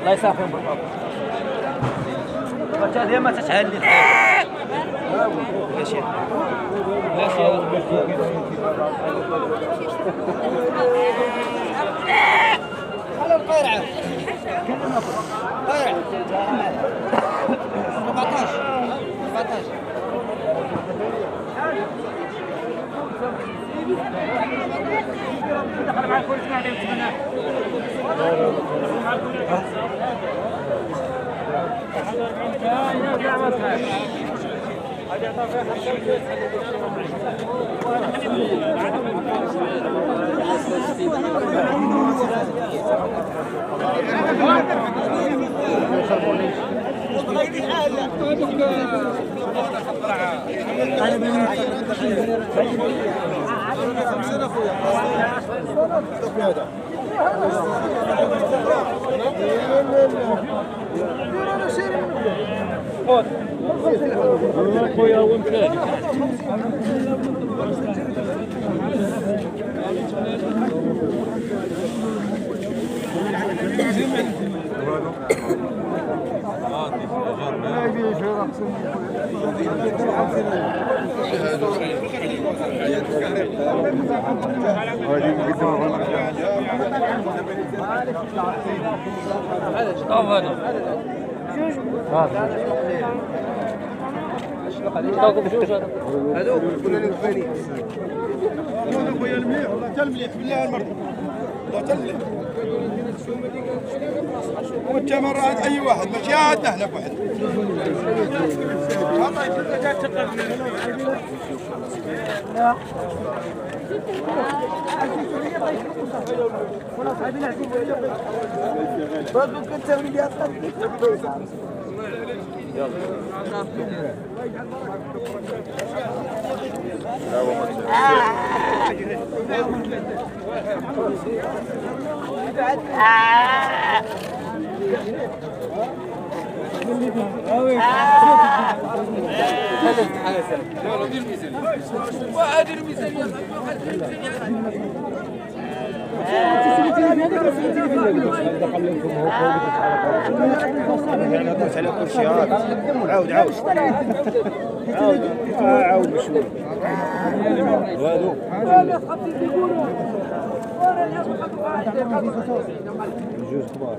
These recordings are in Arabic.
الله يسامحهم بالفضل هذه ما تتحل. لي يا شيخ. القرعه قرعه 14 14 دخل مع الكل سمعت يتمنى هذوك كلنا الفريق خويا المليح والله حتى المليح بالله المرض والله حتى المليح وانت مرات أي واحد. ماشي عاد نهلك واحد الله يجزاك جات تقبل كنت ولي على عاود عاود عاود عاود شوي وهذو جوج كبار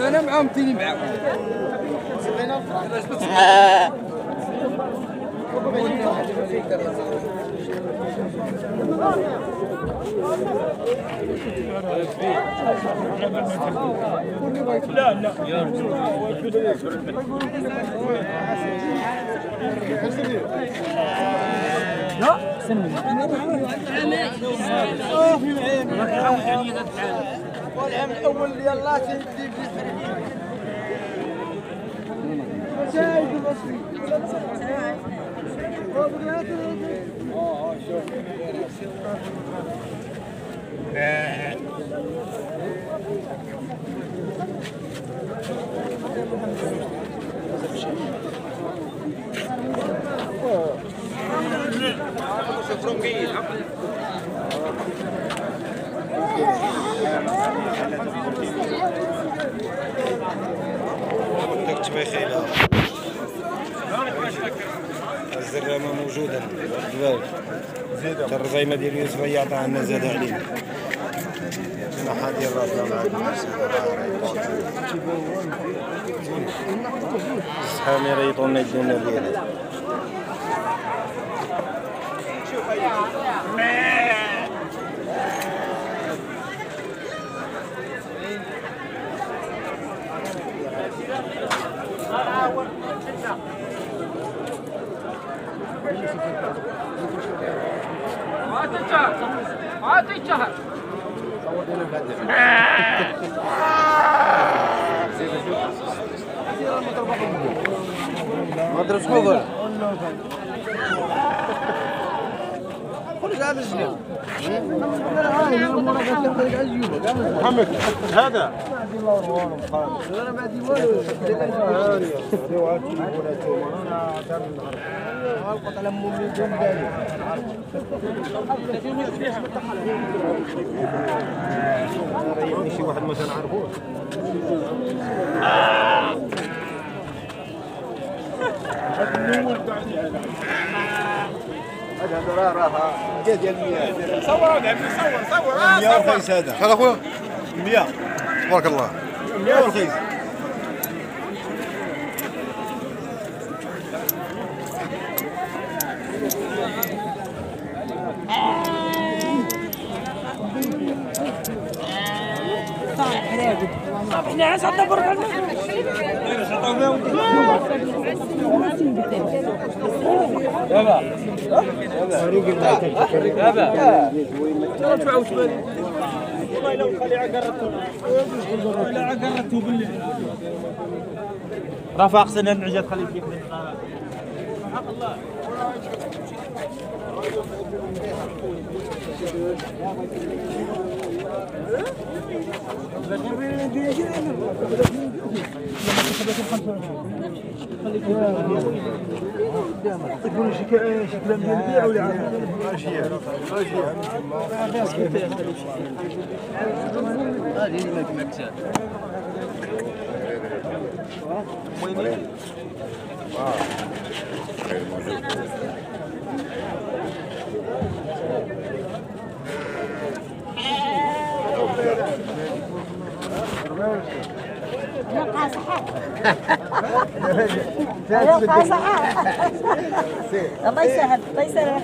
أنا معاهم تيني معاهم. الأول يلا تجيب لي É. Weg heen. موجودة. بالك زيد الرزيمه ديال يوسف هي عطاها لنا زاد علينا. نحا ديال راسنا مع الناس صحابي ريطونا يدونا ديالها ما تنشهر ما تنشهر ما ادري شكون قول خرج هذا الجنيه محمد هذا أنا ما عندي والو القط على امي دون بالي شي واحد ما تنعرفوش هذا. راه راه ديال ديال 100 صور صور صور 100 ورخيص هذا شحال اخويا 100 تبارك الله 100 ورخيص رفع سنة نعجت خليك فيك يقولوا شي ك- شي كلام ديال البيع ولا يبقى صحة يبقى صحة الله يسهل الله يسهل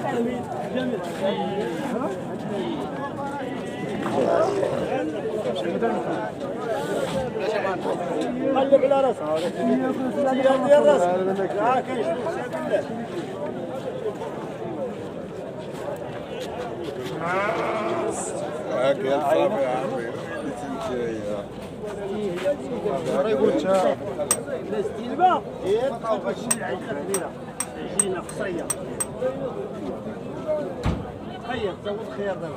يا قلب على راسك ها كاين هاك يا صافي يا عمي عجينه قصيه خير تزود خير دابا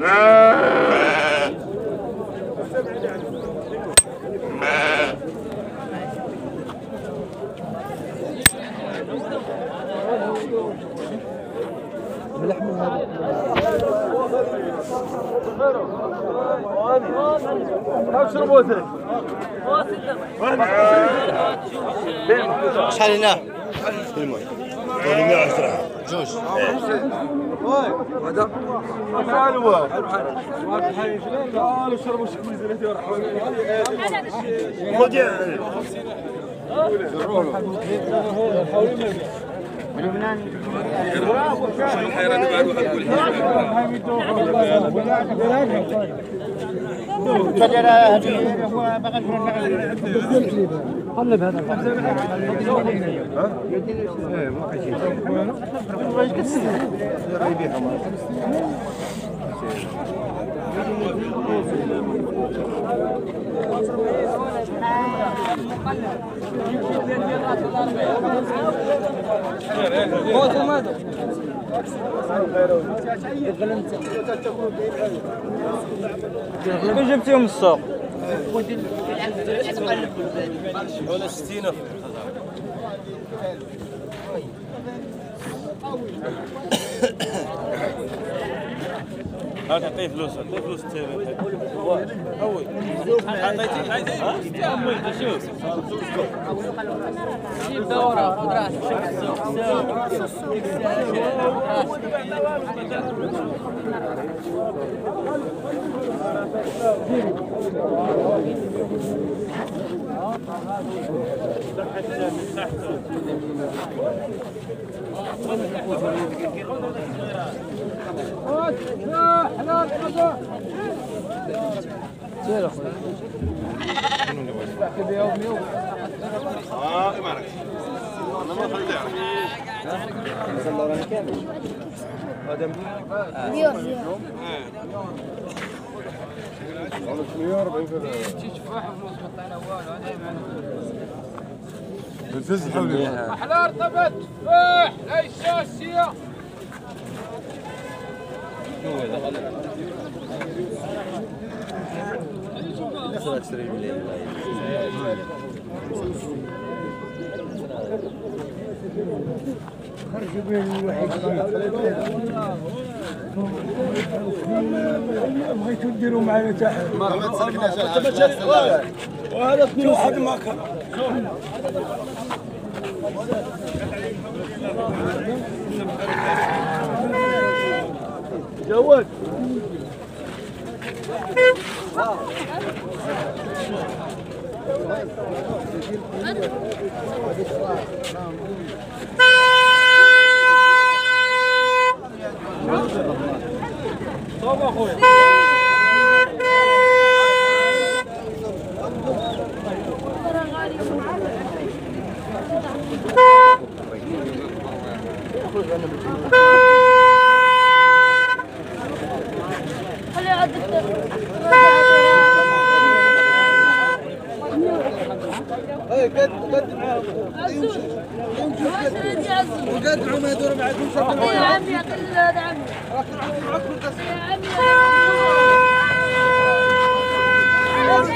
لا راه يقول شا الاستلباء يبقى غشي عيشه كبيره عجينه قصريه خير زود خيار دابا شحال هنا كون جبتيهم السوق لا تعطيه فلوس تعطيه فلوس هو. عطيتي سير اخويا آه مالك أنا ما خليت يعرف الله راني كامل آدم ديور ديور 140 تفاح وفلوس حطينا والو أنا الفز حولي أحلى ارتبط فاح ليس السيا بغيتوا ديروا معايا تحت ما تسلكناش وهذا اثنين واحد ما كان. جواد. خلي عاد وقدعوا ما يدور معكم يا عمي أقل هذا عمي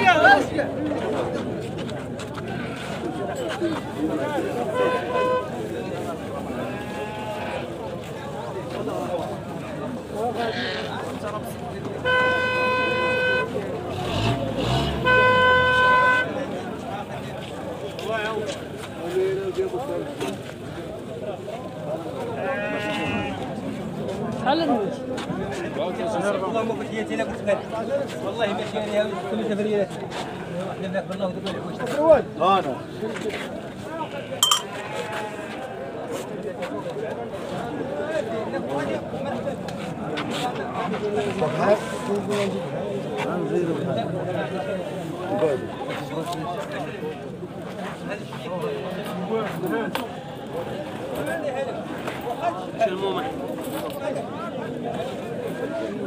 يا عمي والله مو فتيتي أنا قلت لك والله ماشي عليها كل سفريه لك بالله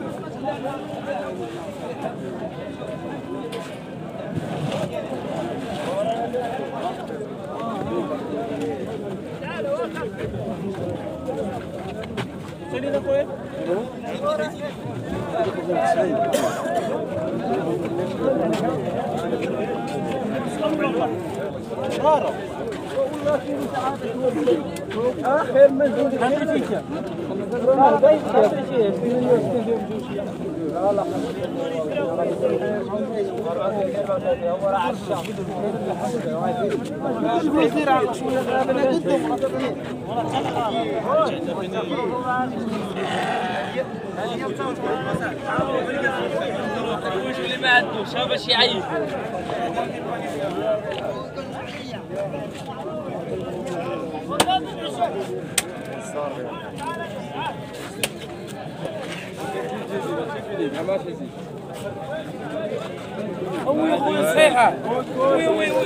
وتقول لك اللي ما عندوش باش يعيش Oui, oui, oui.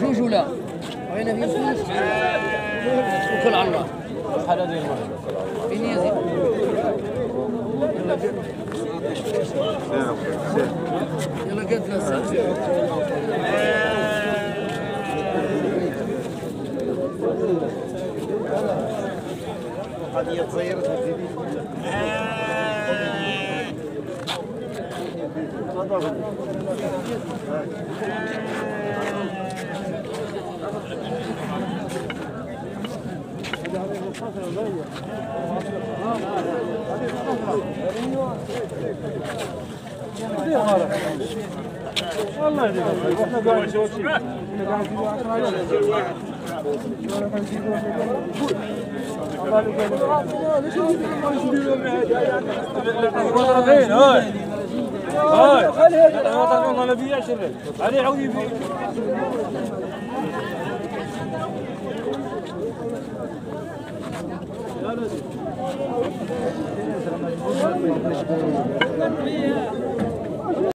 جوج ولا بغينا في فلوس وكل على الله شحال هذه المرة. فين يزيد يلا قد ثلاثة قضية تصيرت Vallahi هاي